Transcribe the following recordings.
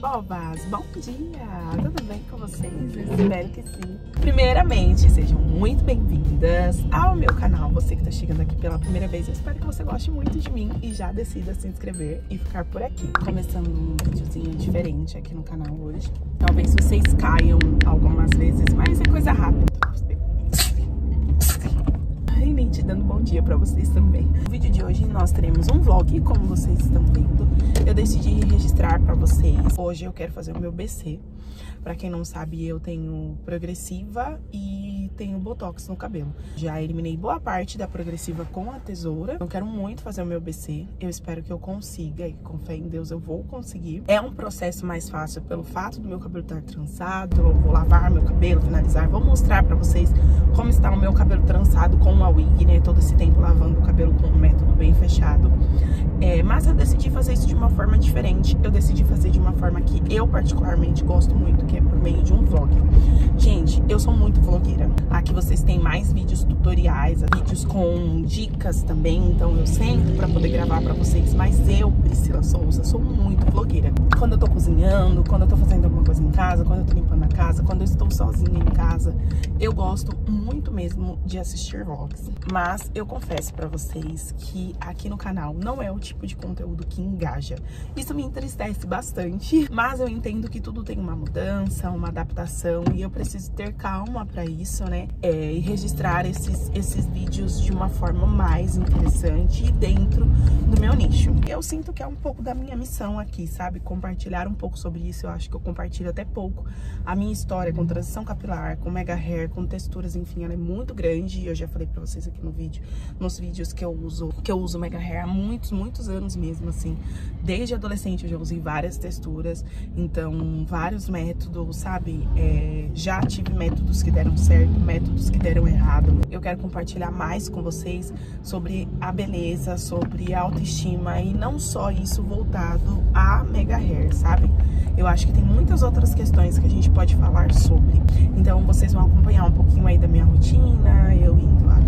Bobas, bom dia! Tudo bem com vocês? espero que sim. Primeiramente, sejam muito bem-vindas ao meu canal. Você que tá chegando aqui pela primeira vez, eu espero que você goste muito de mim e já decida se inscrever e ficar por aqui. Começando um videozinho diferente aqui no canal hoje. Talvez vocês caiam algumas vezes, mas é coisa rápida te dando bom dia pra vocês também. No vídeo de hoje nós teremos um vlog, como vocês estão vendo. Eu decidi registrar pra vocês. Hoje eu quero fazer o meu BC. Pra quem não sabe, eu tenho progressiva e tenho botox no cabelo. Já eliminei boa parte da progressiva com a tesoura. Eu quero muito fazer o meu BC. Eu espero que eu consiga e com fé em Deus eu vou conseguir. É um processo mais fácil pelo fato do meu cabelo estar trançado. Eu vou lavar meu cabelo, finalizar. Vou mostrar pra vocês como está o meu cabelo trançado com a wig, né? Todo esse tempo lavando o cabelo com um método bem fechado. É, mas eu decidi fazer isso de uma forma diferente. Eu decidi fazer de uma forma que eu particularmente gosto muito, que é por meio de um vlog. Gente, eu sou muito vlogueira. Aqui vocês têm mais vídeos tutoriais, vídeos com dicas também. Então eu sento pra poder gravar pra vocês. Mas eu, Priscila Souza, sou muito vlogueira. Quando eu tô cozinhando, quando eu tô fazendo alguma coisa em casa, quando eu tô limpando a casa, quando eu estou sozinha em casa, eu gosto muito mesmo de assistir vlogs. Mas eu confesso pra vocês que aqui no canal não é o tipo de conteúdo que engaja. Isso me entristece bastante, mas eu entendo que tudo tem uma mudança, uma adaptação e eu preciso ter calma para isso, né? É, e registrar esses, esses vídeos de uma forma mais interessante e dentro do meu nicho. Eu sinto que é um pouco da minha missão aqui, sabe? Compartilhar um pouco sobre isso. Eu acho que eu compartilho até pouco a minha história com transição capilar, com mega hair, com texturas, enfim, ela é muito grande. Eu já falei para vocês aqui no vídeo, nos vídeos que eu uso, que eu uso mega hair há muitos, muitos anos mesmo, assim. Desde adolescente eu já usei várias texturas, então vários métodos, sabe? É, já tive métodos que deram certo, métodos que deram errado. Eu quero compartilhar mais com vocês sobre a beleza, sobre a autoestima e não só isso voltado a mega hair, sabe? Eu acho que tem muitas outras questões que a gente pode falar sobre. Então vocês vão acompanhar um pouquinho aí da minha rotina, eu indo quando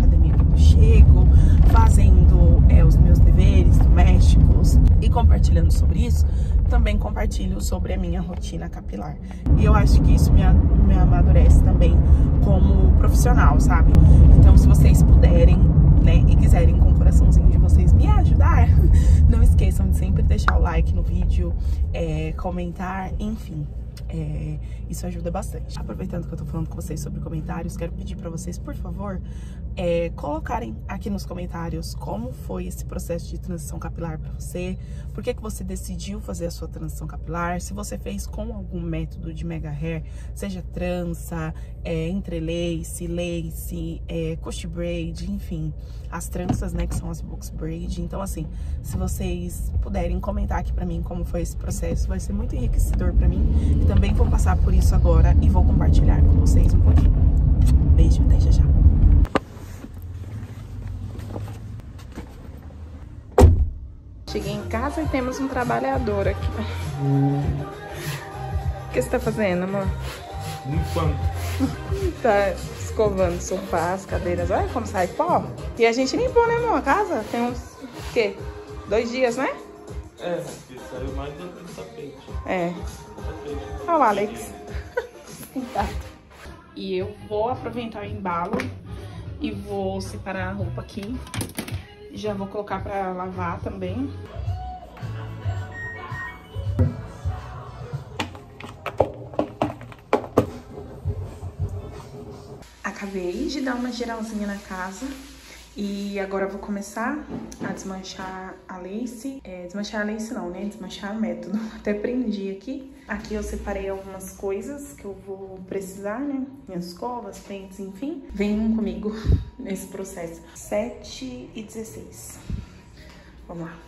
chego, fazendo é, os meus deveres domésticos e compartilhando sobre isso também compartilho sobre a minha rotina capilar. E eu acho que isso me, me amadurece também como profissional, sabe? Então, se vocês puderem, né, e quiserem com o coraçãozinho de vocês me ajudar, não esqueçam de sempre deixar o like no vídeo, é, comentar, enfim. É, isso ajuda bastante. Aproveitando que eu tô falando com vocês sobre comentários, quero pedir para vocês, por favor, é, colocarem aqui nos comentários como foi esse processo de transição capilar para você, por que, que você decidiu fazer a sua transição capilar, se você fez com algum método de mega hair, seja trança, é, entrelace, lace, é, braid, enfim, as tranças, né, que são as box braid. Então, assim, se vocês puderem comentar aqui para mim como foi esse processo, vai ser muito enriquecedor para mim. E também vou passar por isso agora e vou compartilhar com vocês um pouquinho. Beijo, até já já. Cheguei em casa e temos um trabalhador aqui. O que você tá fazendo, amor? Limpando. tá escovando sofás, cadeiras. Olha como sai pó. E a gente limpou, né, amor? A casa tem uns, o quê? Dois dias, né? É, porque saiu mais do tapete. É. Olha o Alex. E eu vou aproveitar o embalo e vou separar a roupa aqui já vou colocar pra lavar também. Acabei de dar uma geralzinha na casa. E agora eu vou começar a desmanchar a lace. É, desmanchar a lace não, né? Desmanchar o método. Até prendi aqui. Aqui eu separei algumas coisas que eu vou precisar, né? Minhas escovas, pentes, enfim. Venham comigo nesse processo. 7 e 16. Vamos lá.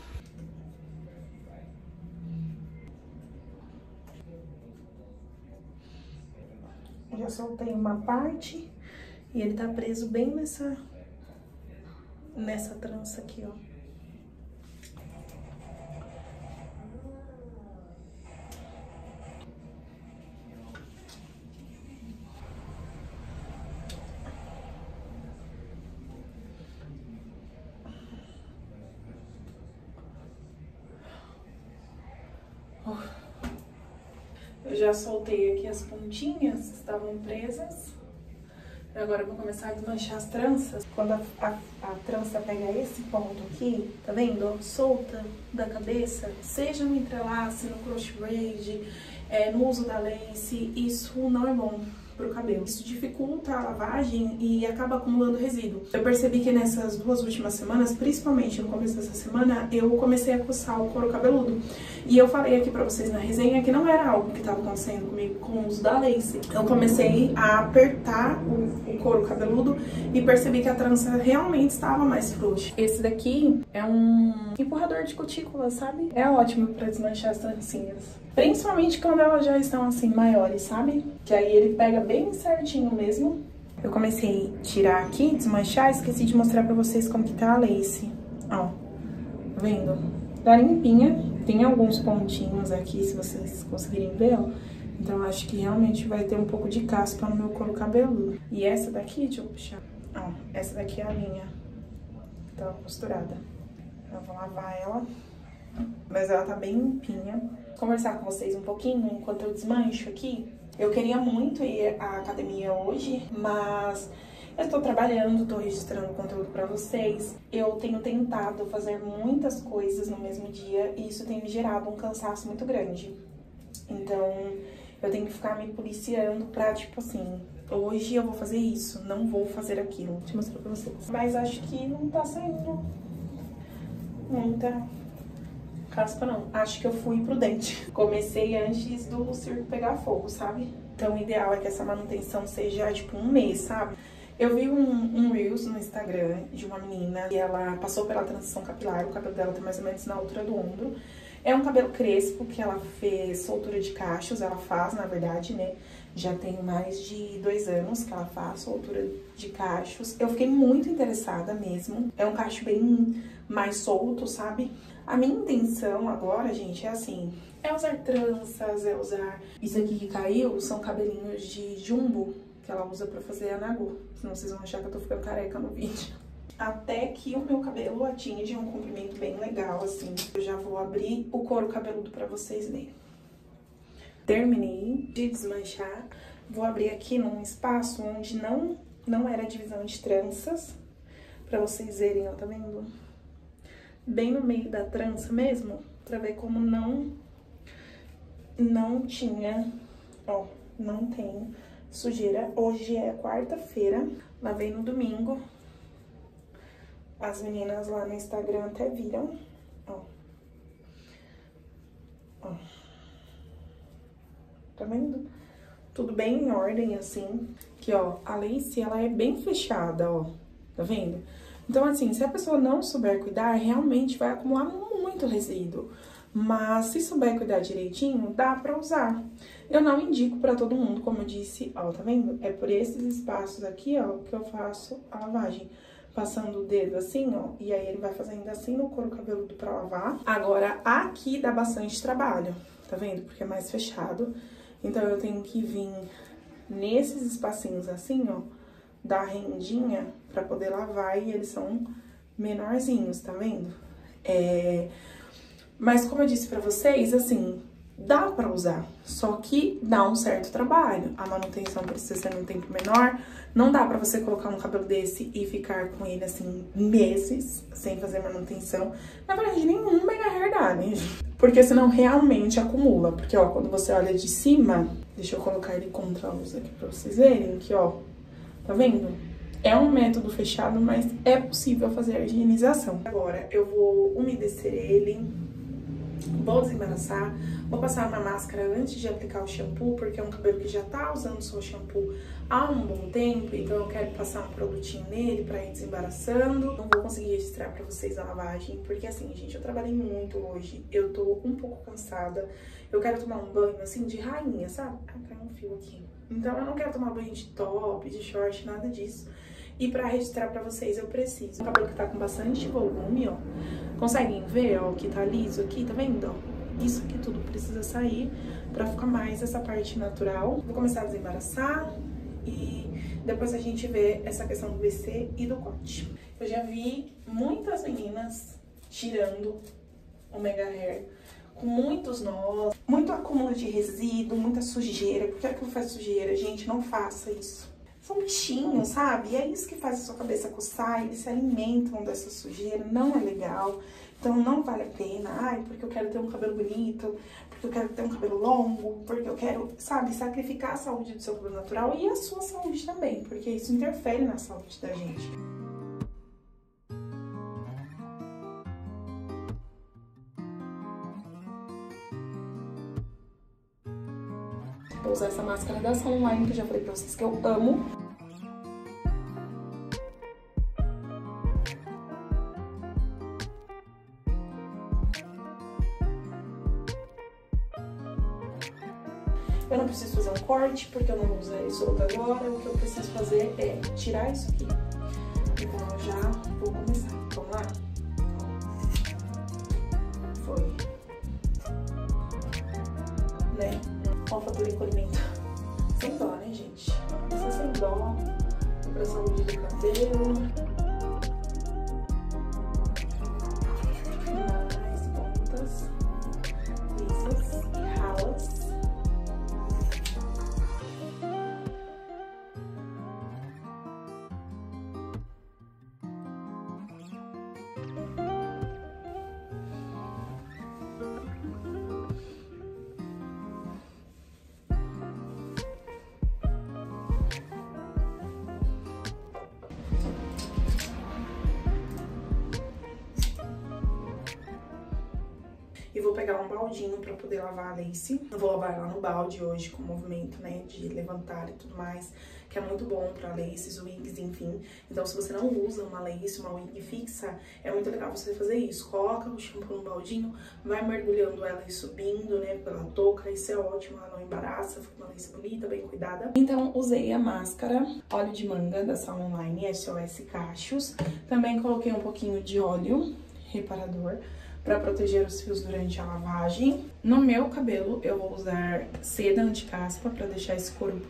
Já soltei uma parte e ele tá preso bem nessa nessa trança aqui, ó. Eu já soltei aqui as pontinhas que estavam presas. Agora eu vou começar a desmanchar as tranças. Quando a, a, a, trança pega esse ponto aqui, tá vendo? Solta da cabeça, seja no entrelace, no cross braid, é, no uso da lace, isso não é bom pro cabelo. Isso dificulta a lavagem e acaba acumulando resíduo. Eu percebi que nessas duas últimas semanas, principalmente no começo dessa semana, eu comecei a coçar o couro cabeludo. E eu falei aqui pra vocês na resenha que não era algo que tava acontecendo comigo com o uso da lace. Eu comecei a apertar o, o couro cabeludo e percebi que a trança realmente estava mais frouxa. Esse daqui é um empurrador de cutícula, sabe? É ótimo pra desmanchar as trancinhas. Principalmente quando elas já estão assim maiores, sabe? Que aí ele pega bem certinho mesmo. Eu comecei a tirar aqui, desmanchar, esqueci de mostrar pra vocês como que tá a lace. Ó, tá vendo? Tá limpinha, tem alguns pontinhos aqui, se vocês conseguirem ver, ó. Então, acho que realmente vai ter um pouco de caspa no meu couro cabeludo. E essa daqui, deixa eu puxar. Ó, essa daqui é a linha. Tá costurada. Eu vou lavar ela. Mas ela tá bem limpinha. Vou conversar com vocês um pouquinho enquanto eu desmancho aqui. Eu queria muito ir à academia hoje, mas eu estou trabalhando, estou registrando conteúdo para vocês. Eu tenho tentado fazer muitas coisas no mesmo dia e isso tem me gerado um cansaço muito grande. Então, eu tenho que ficar me policiando pra, tipo assim, hoje eu vou fazer isso, não vou fazer aquilo. Deixa eu mostrar pra vocês. Mas acho que não tá saindo muita caspa não. Acho que eu fui prudente. Comecei antes do circo pegar fogo, sabe? Então o ideal é que essa manutenção seja tipo um mês, sabe? Eu vi um, um Reels no Instagram de uma menina e ela passou pela transição capilar, o cabelo dela tá mais ou menos na altura do ombro. É um cabelo crespo que ela fez soltura de cachos, ela faz, na verdade, né? Já tem mais de dois anos que ela faz soltura de cachos. Eu fiquei muito interessada mesmo. É um cacho bem mais solto, sabe? A minha intenção agora, gente, é assim, é usar tranças, é usar... Isso aqui que caiu são cabelinhos de jumbo que ela usa pra fazer a nagu. Senão vocês vão achar que eu tô ficando careca no vídeo. Até que o meu cabelo atinge um comprimento bem legal, assim. Eu já vou abrir o couro cabeludo pra vocês verem. Terminei de desmanchar. Vou abrir aqui num espaço onde não, não era divisão de tranças. Pra vocês verem, ó, tá vendo? Bem no meio da trança mesmo, pra ver como não, não tinha, ó, não tem sujeira. Hoje é quarta-feira, lavei no domingo. As meninas lá no Instagram até viram, ó. Ó. Tá vendo? Tudo bem em ordem, assim. Que, ó, a lace, ela é bem fechada, ó. Tá vendo? Então, assim, se a pessoa não souber cuidar, realmente vai acumular muito resíduo. Mas se souber cuidar direitinho, dá pra usar. Eu não indico pra todo mundo, como eu disse, ó, tá vendo? É por esses espaços aqui, ó, que eu faço a lavagem. Passando o dedo assim, ó, e aí ele vai fazendo assim no couro cabeludo pra lavar. Agora, aqui dá bastante trabalho, tá vendo? Porque é mais fechado. Então, eu tenho que vir nesses espacinhos assim, ó, da rendinha para poder lavar e eles são menorzinhos, tá vendo? É... Mas como eu disse pra vocês, assim, dá pra usar, só que dá um certo trabalho. A manutenção precisa ser num tempo menor, não dá pra você colocar um cabelo desse e ficar com ele, assim, meses sem fazer manutenção. Na verdade, nenhum mega hair dá, né, Porque senão realmente acumula. Porque, ó, quando você olha de cima, deixa eu colocar ele contra a luz aqui pra vocês verem, que, ó, Tá vendo? É um método fechado, mas é possível fazer a higienização. Agora, eu vou umedecer ele, vou desembaraçar, vou passar uma máscara antes de aplicar o shampoo, porque é um cabelo que já tá usando seu shampoo há um bom tempo, então eu quero passar um produtinho nele pra ir desembaraçando. Não vou conseguir registrar pra vocês a lavagem, porque assim, gente, eu trabalhei muito hoje, eu tô um pouco cansada, eu quero tomar um banho, assim, de rainha, sabe? Ah, caiu um fio aqui. Então eu não quero tomar banho de top, de short, nada disso. E pra registrar pra vocês eu preciso. O cabelo que tá com bastante volume, ó. Conseguem ver, ó, que tá liso aqui, tá vendo, ó? Isso aqui tudo precisa sair pra ficar mais essa parte natural. Vou começar a desembaraçar e depois a gente vê essa questão do BC e do corte. Eu já vi muitas meninas tirando o Mega Hair com muitos nós, muito acúmulo de resíduo, muita sujeira. Por que aquilo faz sujeira? Gente, não faça isso. São bichinhos, sabe? E é isso que faz a sua cabeça coçar, eles se alimentam dessa sujeira, não é legal. Então não vale a pena, ai, porque eu quero ter um cabelo bonito, porque eu quero ter um cabelo longo, porque eu quero, sabe, sacrificar a saúde do seu cabelo natural e a sua saúde também, porque isso interfere na saúde da gente. Usar essa máscara da Salon Online, que eu já falei pra vocês que eu amo. Eu não preciso fazer um corte, porque eu não vou usar isso agora. O que eu preciso fazer é tirar isso aqui. Então, já Pra saúde do cabelo. Pegar um baldinho pra poder lavar a lace. Eu vou lavar ela no balde hoje, com o movimento, né, de levantar e tudo mais, que é muito bom pra laces, wigs, enfim. Então, se você não usa uma lace, uma wig fixa, é muito legal você fazer isso. Coloca o shampoo no baldinho, vai mergulhando ela e subindo, né, pela touca. Isso é ótimo, ela não embaraça, fica uma lace bonita, bem cuidada. Então, usei a máscara óleo de manga da Salon Online, SOS Cachos. Também coloquei um pouquinho de óleo reparador para proteger os fios durante a lavagem. No meu cabelo, eu vou usar seda anti-caspa para deixar esse couro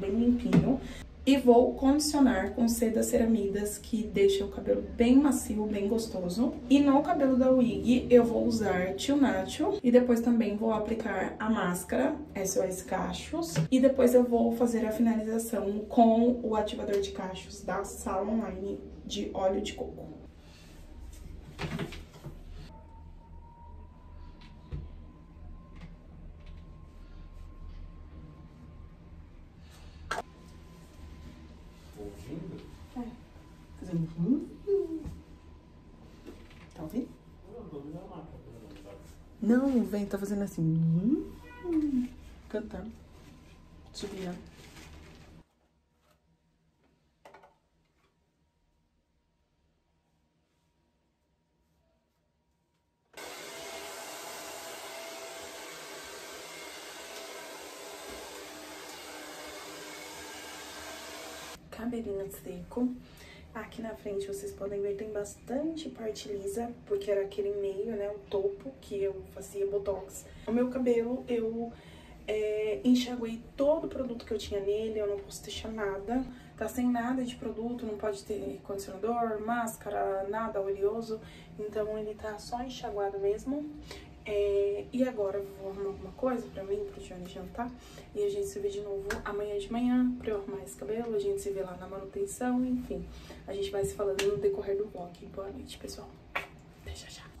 bem limpinho. E vou condicionar com seda ceramidas, que deixa o cabelo bem macio, bem gostoso. E no cabelo da wig, eu vou usar Tio Nacho. E depois também vou aplicar a máscara SOS Cachos. E depois eu vou fazer a finalização com o ativador de cachos da Salon Online de óleo de coco. Ouvindo? Fazendo... hum. Tá ouvindo? Eu tô ouvindo a marca. não tá? Não, o vento tá fazendo assim. Cantando. Subindo. Cabelinho seco. Aqui na frente vocês podem ver tem bastante parte lisa, porque era aquele meio, né, o topo que eu fazia botox. O meu cabelo eu é, enxaguei todo o produto que eu tinha nele, eu não posso deixar nada. Tá sem nada de produto, não pode ter condicionador, máscara, nada oleoso. Então ele tá só enxaguado mesmo. É, e agora eu vou arrumar alguma coisa pra mim, pro Johnny jantar. E a gente se vê de novo amanhã de manhã pra eu arrumar esse cabelo. A gente se vê lá na manutenção, enfim. A gente vai se falando no decorrer do vlog. Boa noite, pessoal. Até já já.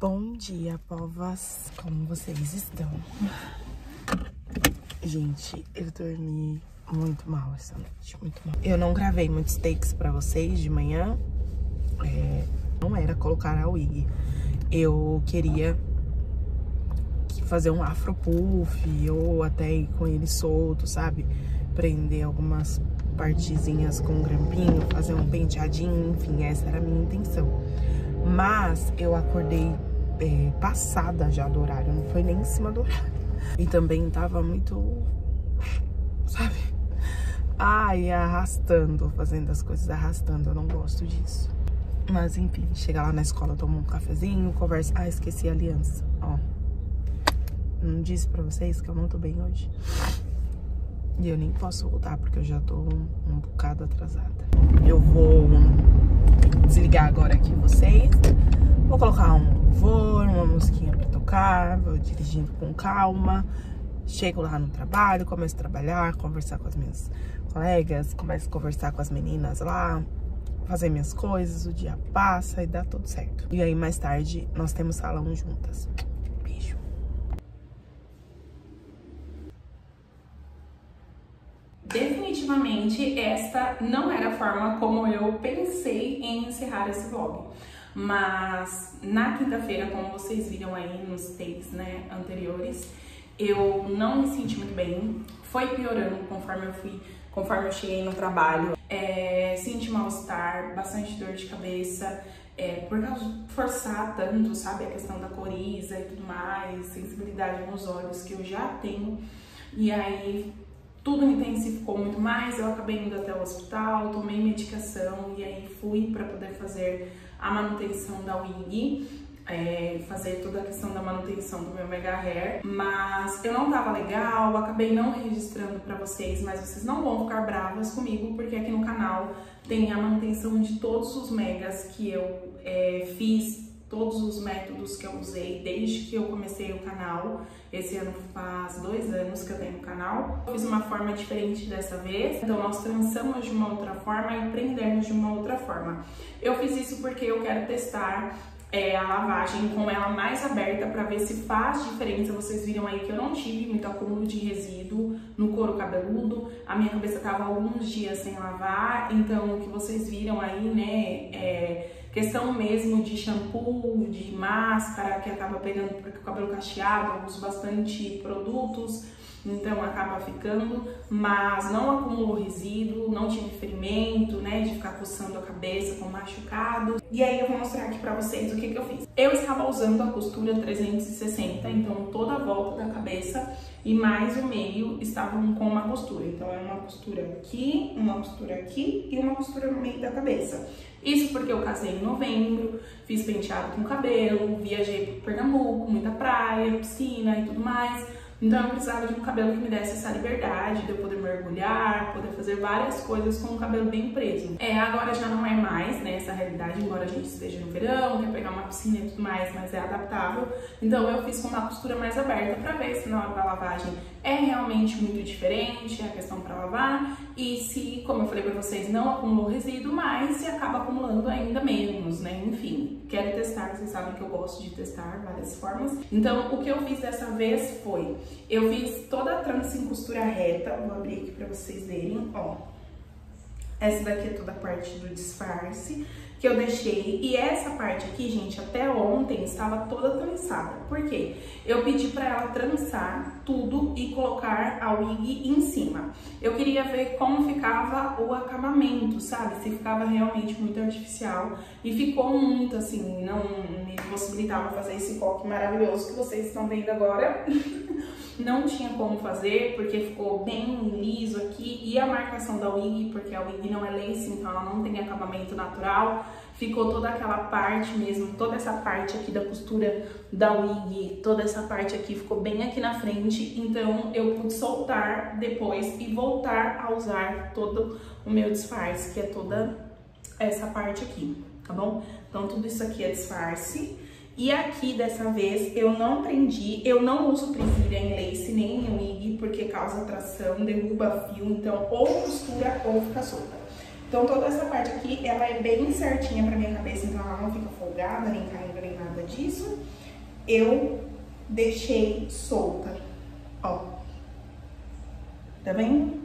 Bom dia, povas. Como vocês estão? Gente, eu dormi muito mal essa noite, muito mal. Eu não gravei muitos takes pra vocês de manhã. É, não era colocar a wig. Eu queria fazer um afro puff ou até ir com ele solto, sabe? Prender algumas partezinhas com um grampinho, fazer um penteadinho, enfim, essa era a minha intenção. Mas eu acordei é, passada já do horário, não foi nem em cima do horário. E também tava muito, sabe? Ai, arrastando, fazendo as coisas arrastando, eu não gosto disso. Mas enfim, chega lá na escola, toma um cafezinho, conversa. Ah, esqueci a aliança, ó. Não disse pra vocês que eu não tô bem hoje. E eu nem posso voltar porque eu já tô um, um bocado atrasada. Eu vou desligar agora aqui vocês. Vou colocar um louvor, uma musiquinha pra tocar, vou dirigindo com calma. Chego lá no trabalho, começo a trabalhar, conversar com as minhas colegas, começo a conversar com as meninas lá, fazer minhas coisas, o dia passa e dá tudo certo. E aí mais tarde nós temos salão juntas. Beijo. Definitivamente esta não era a forma como eu pensei em encerrar esse vlog. Mas na quinta-feira, como vocês viram aí nos takes né, anteriores, eu não me senti muito bem. Foi piorando conforme eu fui, conforme eu cheguei no trabalho. É, senti mal-estar, bastante dor de cabeça, é, por causa de forçar tanto, sabe, a questão da coriza e tudo mais, sensibilidade nos olhos que eu já tenho. E aí tudo intensificou muito mais, eu acabei indo até o hospital, tomei medicação e aí fui para poder fazer a manutenção da wig, é, fazer toda a questão da manutenção do meu mega hair, mas eu não tava legal, acabei não registrando para vocês, mas vocês não vão ficar bravas comigo, porque aqui no canal tem a manutenção de todos os megas que eu é, fiz todos os métodos que eu usei desde que eu comecei o canal. Esse ano faz dois anos que eu tenho o canal. Eu fiz uma forma diferente dessa vez, então nós trançamos de uma outra forma e prendemos de uma outra forma. Eu fiz isso porque eu quero testar é, a lavagem com ela mais aberta para ver se faz diferença. Vocês viram aí que eu não tive muito acúmulo de resíduo no couro cabeludo. A minha cabeça tava alguns dias sem lavar, então o que vocês viram aí, né, é questão mesmo de shampoo, de máscara, que acaba pegando porque o cabelo cacheado, eu uso bastante produtos então acaba ficando, mas não acumulou resíduo, não tive ferimento, né, de ficar coçando a cabeça com machucado. E aí eu vou mostrar aqui pra vocês o que que eu fiz. Eu estava usando a costura 360, então toda a volta da cabeça e mais o meio estavam com uma costura. Então é uma costura aqui, uma costura aqui e uma costura no meio da cabeça. Isso porque eu casei em novembro, fiz penteado com cabelo, viajei pro Pernambuco, muita praia, piscina e tudo mais. Então eu precisava de um cabelo que me desse essa liberdade de eu poder mergulhar, poder fazer várias coisas com o cabelo bem preso. É, agora já não é mais, né, essa realidade, embora a gente esteja no verão, quer pegar uma piscina e tudo mais, mas é adaptável. Então eu fiz com uma costura mais aberta para ver se na hora da lavagem é realmente muito diferente a questão para lavar e se, como eu falei para vocês, não acumulou resíduo, mas se acaba acumulando ainda menos, né? Enfim, quero testar, vocês sabem que eu gosto de testar várias formas. Então, o que eu fiz dessa vez foi, eu fiz toda a trança em costura reta, vou abrir aqui para vocês verem, ó. Essa daqui é toda a parte do disfarce que eu deixei. E essa parte aqui, gente, até ontem estava toda trançada. Por quê? Eu pedi para ela trançar tudo e colocar a wig em cima. Eu queria ver como ficava o acabamento, sabe? Se ficava realmente muito artificial. E ficou muito assim, não me possibilitava fazer esse coque maravilhoso que vocês estão vendo agora. não tinha como fazer, porque ficou bem liso aqui, e a marcação da wig, porque a wig não é lace, então ela não tem acabamento natural, ficou toda aquela parte mesmo, toda essa parte aqui da costura da wig, toda essa parte aqui ficou bem aqui na frente, então eu pude soltar depois e voltar a usar todo o meu disfarce, que é toda essa parte aqui, tá bom? Então tudo isso aqui é disfarce, e aqui, dessa vez, eu não prendi, eu não uso presilha em lace nem em wig, porque causa tração, derruba fio, então ou costura ou fica solta. Então toda essa parte aqui, ela é bem certinha pra minha cabeça, então ela não fica folgada, nem caindo, nem nada disso. Eu deixei solta, ó. Tá vendo?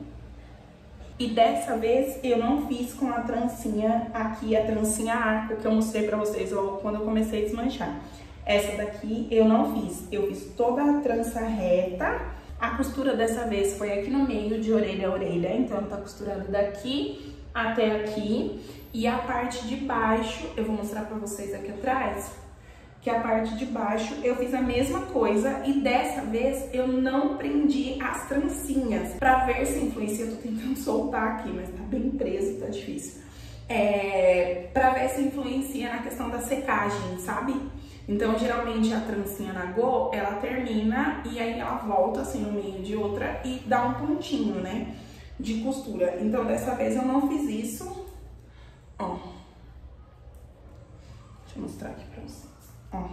E dessa vez eu não fiz com a trancinha aqui, a trancinha arco que eu mostrei pra vocês logo quando eu comecei a desmanchar. Essa daqui eu não fiz, eu fiz toda a trança reta. A costura dessa vez foi aqui no meio, de orelha a orelha, então tá costurando daqui até aqui. E a parte de baixo, eu vou mostrar pra vocês aqui atrás, que a parte de baixo eu fiz a mesma coisa e dessa vez eu não prendi as trancinhas pra ver se influencia. Eu tô tentando soltar aqui, mas tá bem preso, tá difícil. É, pra ver se influencia na questão da secagem, sabe? Então, geralmente a trancinha na Go, ela termina e aí ela volta assim no meio de outra e dá um pontinho, né? De costura. Então, dessa vez eu não fiz isso. Ó. Deixa eu mostrar aqui pra vocês. Ó,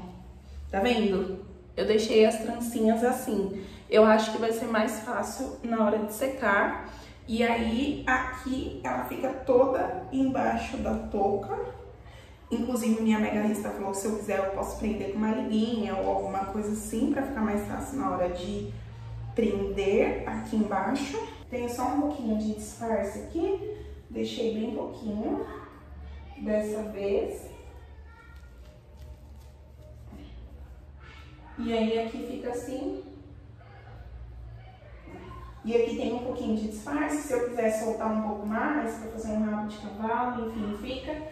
tá vendo? Eu deixei as trancinhas assim. Eu acho que vai ser mais fácil na hora de secar. E aí, aqui, ela fica toda embaixo da touca. Inclusive, minha megarista falou que se eu quiser, eu posso prender com uma liguinha ou alguma coisa assim, pra ficar mais fácil na hora de prender aqui embaixo. Tenho só um pouquinho de disfarce aqui. Deixei bem pouquinho dessa vez. E aí aqui fica assim. E aqui tem um pouquinho de disfarce, se eu quiser soltar um pouco mais, para fazer um rabo de cavalo, enfim, fica.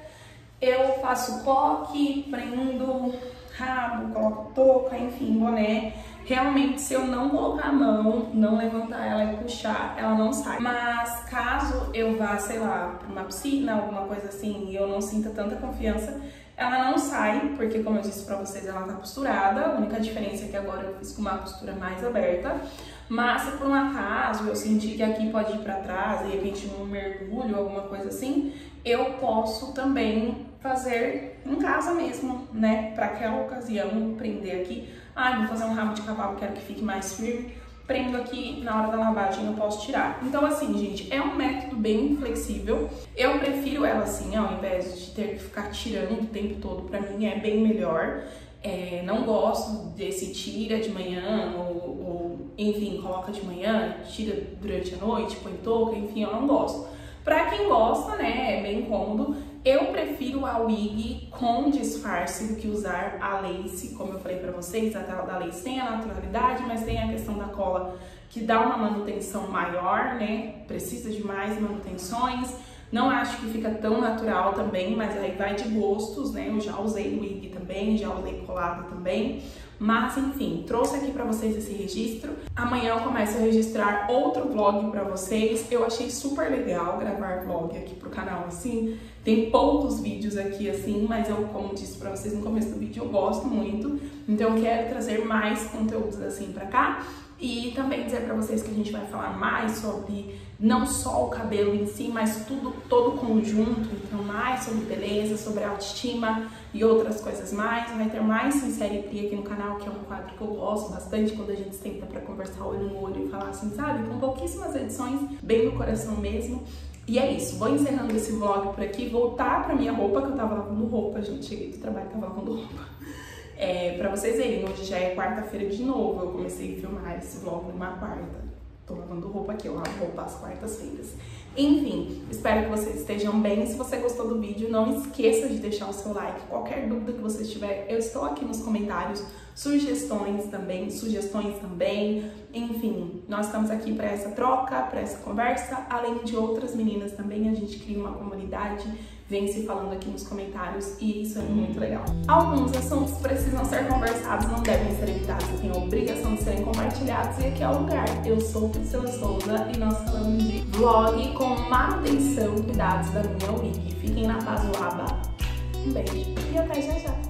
Eu faço coque, prendo rabo, coloco touca, enfim, boné. Realmente, se eu não colocar a mão, não levantar ela e puxar, ela não sai. Mas caso eu vá, sei lá, para uma piscina, alguma coisa assim, e eu não sinta tanta confiança, ela não sai, porque como eu disse pra vocês, ela tá costurada. A única diferença é que agora eu fiz com uma costura mais aberta. Mas se por um acaso eu sentir que aqui pode ir pra trás, de repente um mergulho, alguma coisa assim, eu posso também fazer em casa mesmo, né? Pra aquela ocasião, prender aqui. Ah, vou fazer um rabo de cavalo, quero que fique mais firme prendo aqui na hora da lavagem eu posso tirar. Então assim, gente, é um método bem flexível. Eu prefiro ela assim, ao invés de ter que ficar tirando o tempo todo, pra mim é bem melhor. É, não gosto desse tira de manhã ou, ou, enfim, coloca de manhã, tira durante a noite, põe touca, enfim, eu não gosto. Pra quem gosta, né, é bem cômodo. Eu prefiro a wig com disfarce do que usar a lace, como eu falei pra vocês, a da lace tem a naturalidade, mas tem a questão da cola que dá uma manutenção maior, né? Precisa de mais manutenções. Não acho que fica tão natural também, mas aí vai de gostos, né? Eu já usei wig também, já usei colada também. Mas enfim, trouxe aqui para vocês esse registro. Amanhã eu começo a registrar outro vlog para vocês. Eu achei super legal gravar vlog aqui pro canal assim. Tem poucos vídeos aqui assim, mas eu, como disse para vocês no começo do vídeo, eu gosto muito. Então eu quero trazer mais conteúdos assim para cá. E também dizer para vocês que a gente vai falar mais sobre não só o cabelo em si, mas tudo, todo o conjunto, então mais sobre beleza, sobre autoestima e outras coisas mais. Vai ter mais Sincere Pri aqui no canal, que é um quadro que eu gosto bastante quando a gente senta para conversar olho no olho e falar assim, sabe? Com pouquíssimas edições, bem no coração mesmo. E é isso, vou encerrando esse vlog por aqui, voltar pra minha roupa, que eu tava lavando roupa, gente, cheguei do trabalho tava lavando roupa. É, pra vocês verem, hoje já é quarta-feira de novo, eu comecei a filmar esse vlog numa quarta. Tô lavando roupa aqui, eu lavo roupa às quartas-feiras. Enfim, espero que vocês estejam bem. Se você gostou do vídeo, não esqueça de deixar o seu like. Qualquer dúvida que você tiver, eu estou aqui nos comentários. Sugestões também, sugestões também. Enfim, nós estamos aqui para essa troca, para essa conversa. Além de outras meninas também, a gente cria uma comunidade vem se falando aqui nos comentários e isso é muito legal. Alguns assuntos precisam ser conversados, não devem ser evitados, têm obrigação de serem compartilhados e aqui é o lugar. Eu sou Priscila Souza e nós falamos de vlog com manutenção e cuidados da minha wig. Fiquem na paz do aba. Um beijo e até já já.